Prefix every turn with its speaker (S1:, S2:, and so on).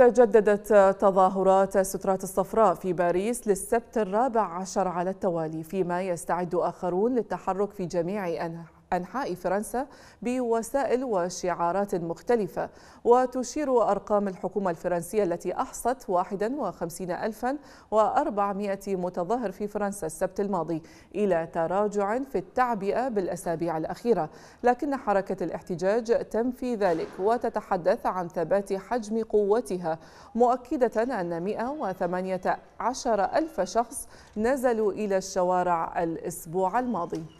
S1: تجددت تظاهرات السترات الصفراء في باريس للسبت الرابع عشر على التوالي فيما يستعد آخرون للتحرك في جميع أنحاء فرنسا بوسائل وشعارات مختلفة وتشير أرقام الحكومة الفرنسية التي أحصت 51400 متظاهر في فرنسا السبت الماضي إلى تراجع في التعبئة بالأسابيع الأخيرة. لكن حركة الاحتجاج تنفي ذلك وتتحدث عن ثبات حجم قوتها مؤكدة أن 118 ألف شخص نزلوا إلى الشوارع الأسبوع الماضي.